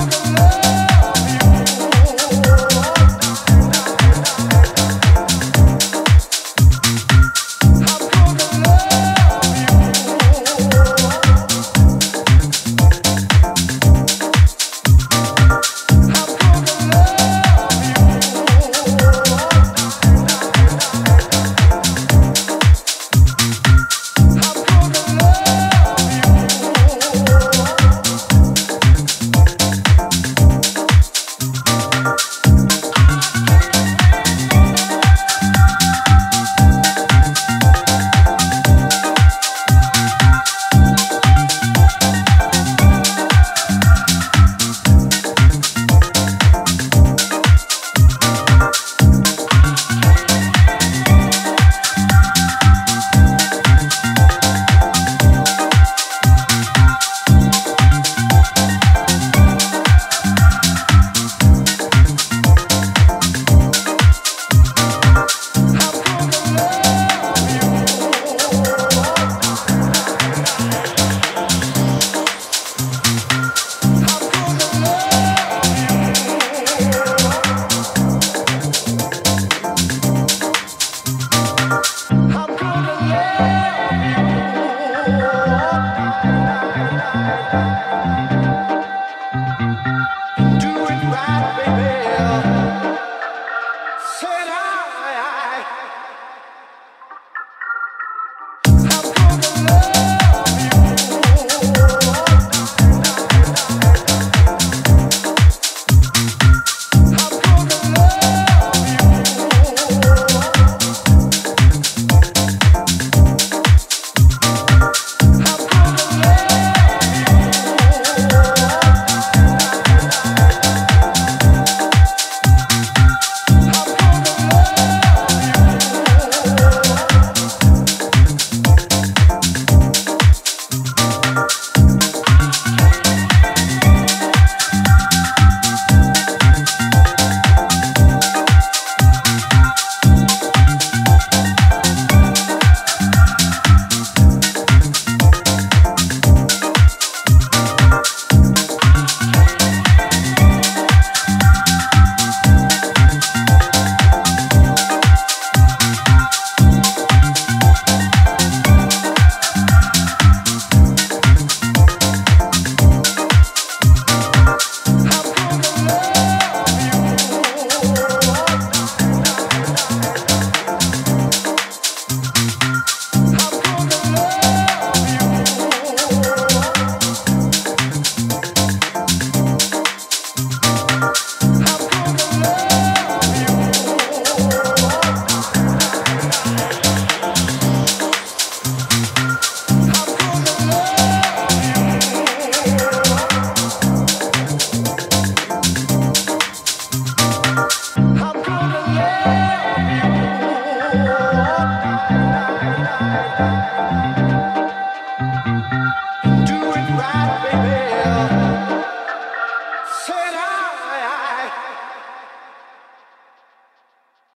love